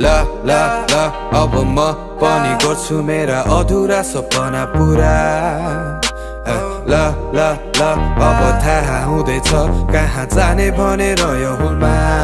ल ल ल अब म पनि गर्छु मेरा अधुरा सपना पुरा। ल ल ल अब थाहा हुँदैछ कहाँ जाने भनेर यो ल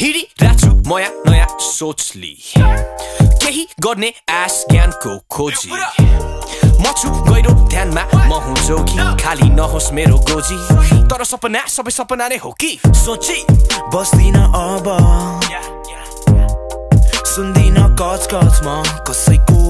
छु नयाँ नयाँ सोचली केही गर्ने आश ज्ञानको खोजी म छु गहिरो ध्यानमा म हुँ जोगी खाली नहोस् मेरो गोजी तर सपना सबै सपना नै हो कि सोची बस्दिन अब सुन्दिन कच कचमा कसैको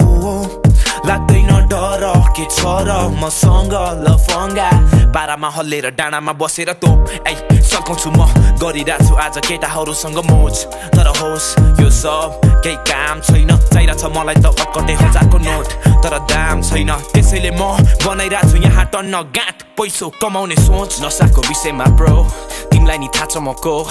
लाग्दैन डर के छ र मसँग लफङ्गा बारामा हल्लेर डाँडामा बसेर तोप सघाउँछु म गरिरहेको छु आज केटाहरूसँग मोज तर होस् यो सब केही काम छैन चाहिरहेछ मलाई त अटकटे हजारको नोट तर दाम छैन त्यसैले म बनाइरहेको छु यहाँ टन्न गाँठ पैसो कमाउने सोच नसाको विषयमा ब्रो तिमीलाई नि थाहा छ म को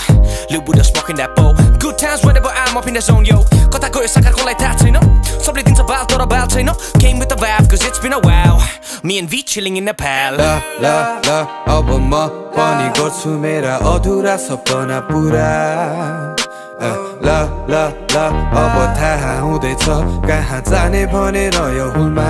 the smoking that pot good times whenever I'm up in the zone yo. कता गयो साकार कसलाई थाहा छैन सबले दिन्छ बाल तर बाल छैन came with the vibe cause it's been a while. Me and V chilling in Nepal ल ल ल अब म पनि गर्छु मेरा अधुरा सपना पुरा ल ल ल अब थाहा हुँदैछ कहाँ जाने भनेर यो हुलमा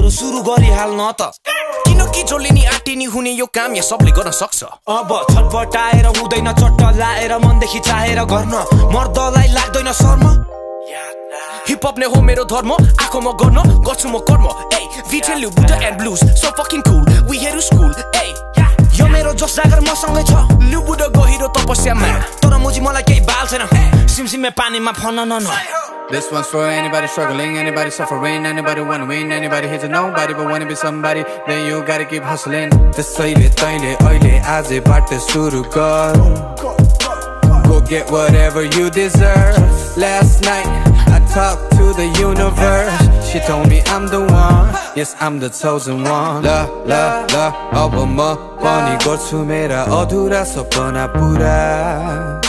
बरु सुरु न त। किनकि जसले नि आँटे नि हुने यो काम यहाँ सबले गर्न सक्छ। अब छटपटाएर हुँदैन चट्ट लाएर मनदेखि चाहेर गर्न। मर्दलाई लाग्दैन शर्म। हिपहप नै हो मेरो धर्म आँखोमा गर्न गर्छु म कर्म। ए भिटेल boot and blues so fucking cool we here school ए यो मेरो जोस जागर मसँगै छ। लुबुड गहिरो तपस्यामा। तर मुजी मलाई केही बाल छैन सिमसिमे पानीमा फन न This one's for anybody struggling, anybody suffering, anybody wanna win, anybody hits a nobody but wanna be somebody. Then you gotta keep hustling. त्यसैले तैँले अहिले आजैबाट सुरु गर Go get whatever you deserve. Last night I talked to the universe. She told me I'm the one. Yes, I'm the chosen one. La la la, अब म पनि गर्छु मेरा अधुरा सपना पुरा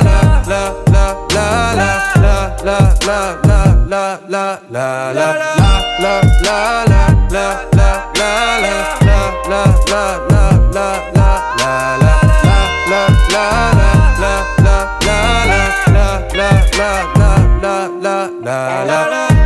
لا لا لا لا لا لا لا لا لا لا لا لا لا la la la